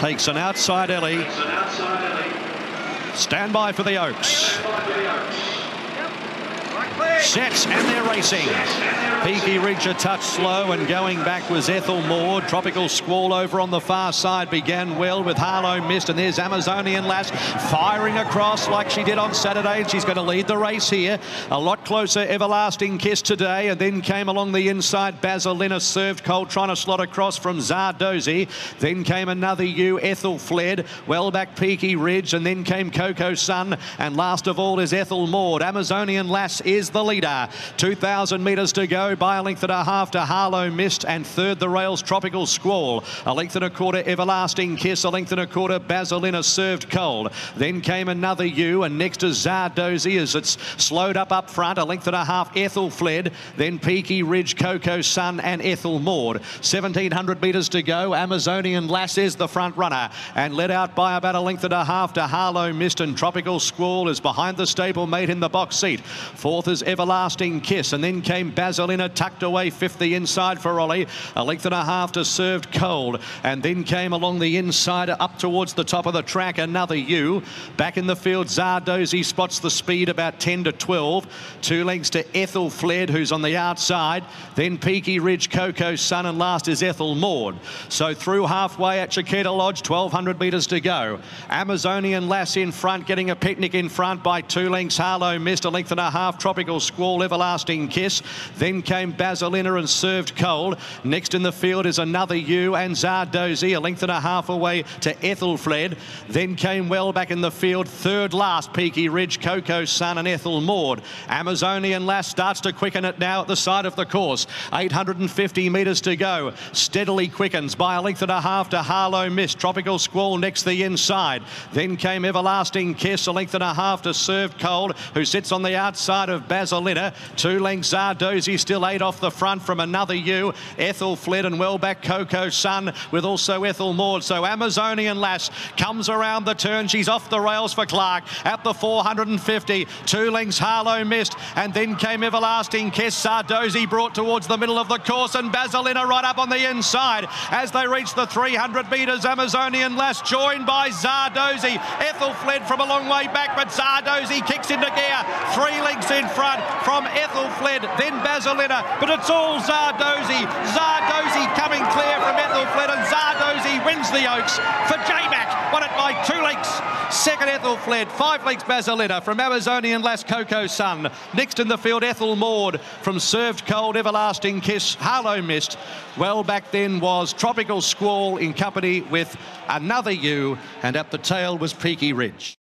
Takes an outside Ellie. Stand by for the Oaks. Sets and they're racing. Peaky Ridge a touch slow and going back was Ethel Maude. Tropical Squall over on the far side began well with Harlow Mist and there's Amazonian Lass firing across like she did on Saturday and she's going to lead the race here. A lot closer Everlasting Kiss today and then came along the inside Basilinna served cold trying to slot across from Zardozi. Then came Another You Ethel fled. Well back Peaky Ridge and then came Coco Sun and last of all is Ethel Maude. Amazonian Lass is the leader. 2,000 metres to go by a length and a half to Harlow Mist and third the rails Tropical Squall. A length and a quarter Everlasting Kiss, a length and a quarter Basilinna served cold. Then came Another You and next is Zardozi as it's slowed up up front. A length and a half Aethelflaed. Then Peaky Ridge, Coco Sun and Ethel Maude. 1,700 metres to go. Amazonian Lass is the front runner and led out by about a length and a half to Harlow Mist and Tropical Squall is behind the stablemate in the box seat. Fourth is Everlasting Lasting kiss and then came Basilinna tucked away 50 inside for Ollie. A length and a half to served cold. And then came along the inside up towards the top of the track Another You. Back in the field, Zardozi spots the speed about 10 to 12. Two lengths to Aethelflaed, who's on the outside. Then Peaky Ridge, Coco Sun, and last is Ethel Maude. So through halfway at Chiquita Lodge, 1,200 metres to go. Amazonian Lass in front, getting a picnic in front by two lengths. Harlow Mist a length and a half. Tropical Squall, Everlasting Kiss. Then came Basilinna and served cold. Next in the field is Another You and Zardozi, a length and a half away to Aethelflaed. Then came well back in the field, third last, Peaky Ridge, Coco Sun and Ethel Maude. Amazonian Lass starts to quicken it now at the side of the course. 850 metres to go. Steadily quickens by a length and a half to Harlow Mist. Tropical Squall next the inside. Then came Everlasting Kiss, a length and a half to Served Cold, who sits on the outside of Basilinna. Two lengths Zardozi still eight off the front from Another You. Ethel fled and well back Coco Sun with also Ethel Maude. So Amazonian Lass comes around the turn. She's off the rails for Clark at the 450. Two lengths Harlow Mist and then came Everlasting Kiss. Zardozi brought towards the middle of the course and Basilinna right up on the inside as they reach the 300 metres. Amazonian Lass joined by Zardozi. Aethelflaed from a long way back but Zardozi kicks into gear. Three lengths in front from Ethel fled then Basilinna but it's all Zardozi. Zardozi coming clear from Aethelflaed and Zardozi wins the Oaks for J-Mac. Won it by two lengths. Second Aethelflaed, five lengths Basilina from Amazonian Lass Coco Sun. Next in the field Ethel Maude from Served Cold Everlasting Kiss Harlow Mist. Well back then was Tropical Squall in company with Another You and at the tail was Peaky Ridge.